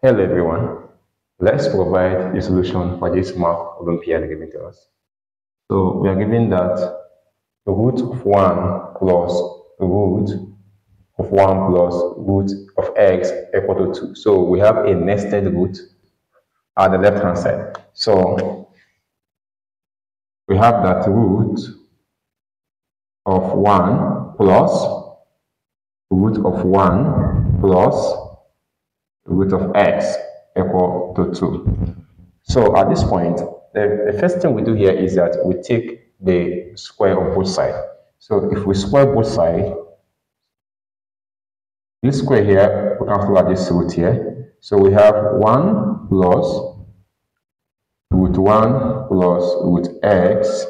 Hello everyone. Let's provide a solution for this math Olympiad given to us. So we are given that the root of 1 plus root of 1 plus root of x equal to 2. So we have a nested root at the left hand side. So we have that root of 1 plus root of 1 plus root of x equal to 2. So at this point, the, the first thing we do here is that we take the square of both sides. So if we square both sides, this square here, we cancel out this root here. So we have 1 plus root 1 plus root x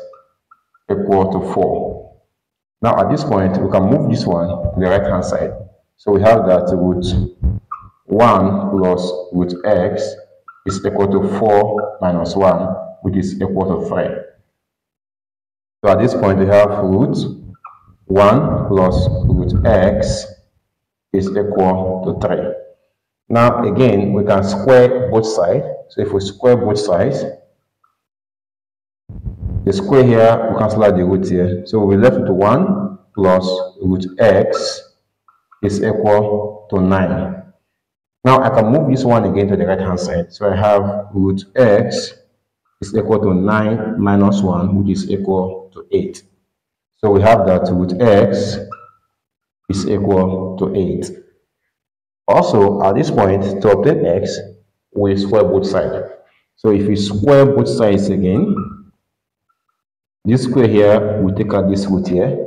equal to 4. Now at this point, we can move this one to the right hand side. So we have that root 1 plus root x is equal to 4 minus 1, which is equal to 3. So at this point, we have root 1 plus root x is equal to 3. Now again, we can square both sides. So if we square both sides, the square here, we cancel out the root here. So we left with 1 plus root x is equal to 9. Now I can move this one again to the right hand side. So I have root x is equal to 9 minus 1, which is equal to 8. So we have that root x is equal to 8. Also, at this point, to obtain x, we square both sides. So if we square both sides again, this square here, we take out this root here.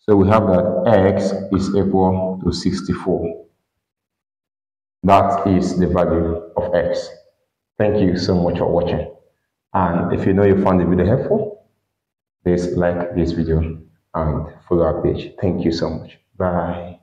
So we have that x is equal to 64. That is the value of x. Thank you so much for watching. And if you know you found the video helpful, please like this video and follow our page. Thank you so much. Bye.